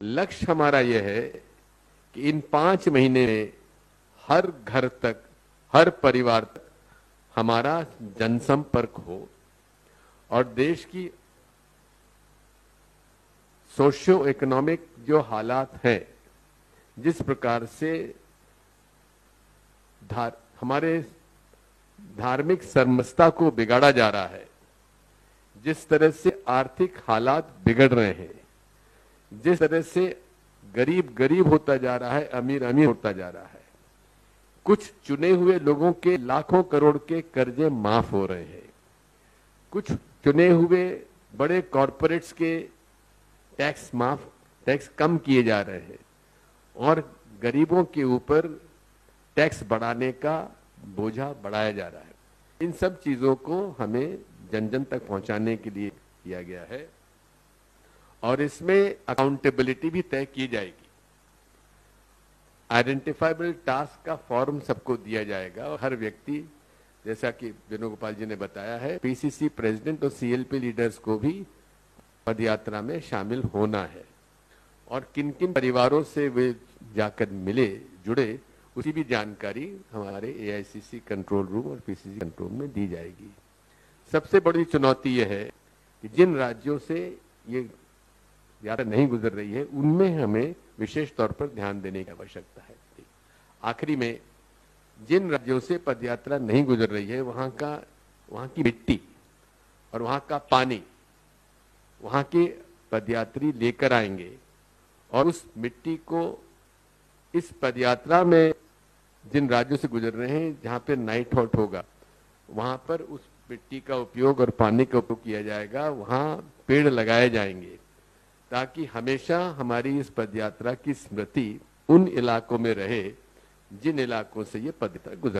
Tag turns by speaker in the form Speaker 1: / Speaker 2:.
Speaker 1: लक्ष्य हमारा यह है कि इन पाँच महीने में हर घर तक हर परिवार तक हमारा जनसंपर्क हो और देश की सोशियो इकोनॉमिक जो हालात हैं जिस प्रकार से धार, हमारे धार्मिक सरमस्ता को बिगाड़ा जा रहा है जिस तरह से आर्थिक हालात बिगड़ रहे हैं जिस तरह से गरीब गरीब होता जा रहा है, अमीर अमीर होता जा रहा है, कुछ चुने हुए लोगों के लाखों करोड़ के कर्जे माफ़ हो रहे हैं। कुछ चुने हुए बड़े कॉरपोरेट्स के टैक्स माफ़, टैक्स कम किए जा रहे हैं और गरीबों के ऊपर टैक्स बढ़ाने का बोझा बढ़ाया जा रहा है। इन सब चीज़ों को हमें जन जन तक पहुँचाने के लिए किया गया है। और इसमें अकाउंटेबिलिटी भी तय की जाएगी। आइडेंटिफाइबल टास्क का फॉर्म सबको दिया जाएगा और हर व्यक्ति, जैसा कि वेणुगोपाल जी ने बताया है पीसीसी प्रेसिडेंट और सीएलपी लीडर्स को भी पदयात्रा में शामिल होना है। और किन किन परिवारों से वे जाकर मिले, जुड़े, उसी भी जानकारी हमारे एआईसीसी कंट्रोल रूम और पीसीसी कंट्रोल में दी जाएगी। सबसे बड़ी चुनौती यह है कि जिन राज्यों से ये यात्रा नहीं गुजर रही है, उनमें हमें विशेष तौर पर ध्यान देने की आवश्यकता है। आखिरी में, जिन राज्यों से पदयात्रा नहीं गुजर रही है, वहाँ का, वहाँ की मिट्टी और वहाँ का पानी, वहाँ के पदयात्री लेकर आएँगे और उस मिट्टी को इस पदयात्रा में जिन राज्यों से गुजर रहे हैं, जहाँ पे नाइट हॉल्ट होगा, वहाँ पर उस मिट्टी का उपयोग और पानी का उपयोग किया जाएगा, वहाँ पेड़ लगाए जाएँगे। ताकि हमेशा हमारी इस पदयात्रा की स्मृति उन इलाकों में रहे, जिन इलाकों से ये पदयात्रा गुजर